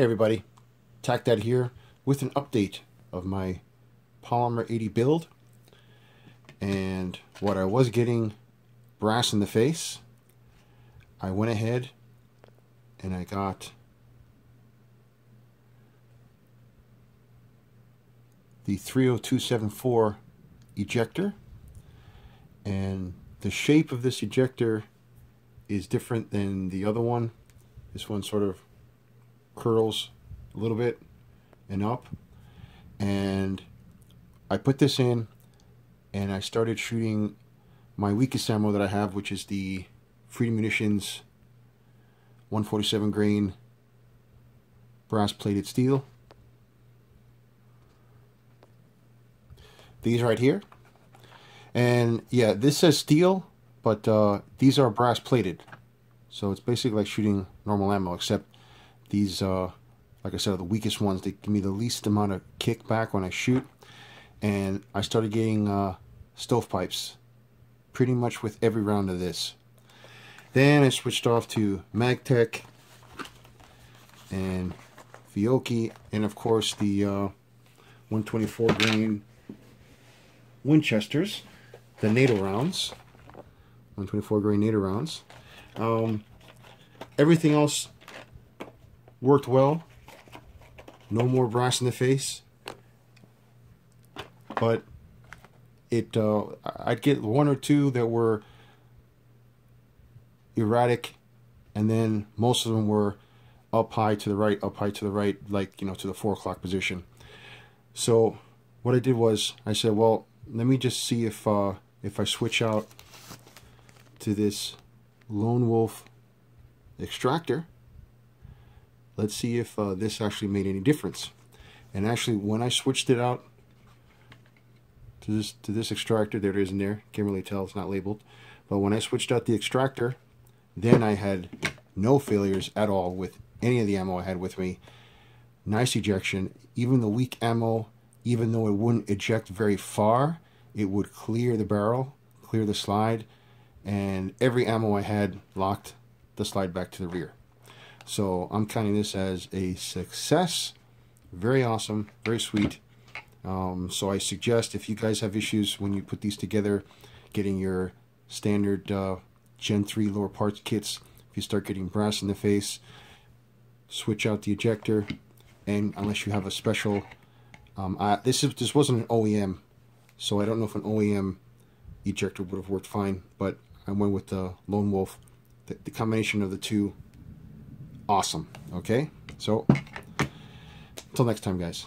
Hey everybody, TacDad here with an update of my Polymer 80 build. And what I was getting brass in the face, I went ahead and I got the 30274 ejector. And the shape of this ejector is different than the other one. This one sort of curls a little bit and up. And I put this in and I started shooting my weakest ammo that I have, which is the Freedom Munitions 147 grain brass plated steel. These right here. And yeah, this says steel, but uh, these are brass plated. So it's basically like shooting normal ammo, except these, uh, like I said, are the weakest ones. They give me the least amount of kickback when I shoot. And I started getting uh, stovepipes pretty much with every round of this. Then I switched off to Magtech and Fiocchi, and of course the uh, 124 grain Winchesters, the NATO rounds, 124 grain NATO rounds. Um, everything else worked well. No more brass in the face. But it, uh, I'd get one or two that were erratic, and then most of them were up high to the right, up high to the right, like, you know, to the four o'clock position. So what I did was I said, well, let me just see if, uh, if I switch out to this Lone Wolf extractor, let's see if uh, this actually made any difference. And actually, when I switched it out to this to this extractor, there it is in there. Can't really tell; it's not labeled. But when I switched out the extractor, then I had no failures at all with any of the ammo I had with me. Nice ejection. Even the weak ammo, even though it wouldn't eject very far, it would clear the barrel, clear the slide, and every ammo I had locked the slide back to the rear. So I'm counting this as a success. Very awesome, very sweet. Um, so I suggest if you guys have issues when you put these together, getting your standard uh, Gen 3 lower parts kits, if you start getting brass in the face, switch out the ejector, and unless you have a special, um, I, this is this wasn't an OEM, so I don't know if an OEM ejector would have worked fine, but I went with the Lone Wolf. The, the combination of the two awesome. Okay, so until next time, guys.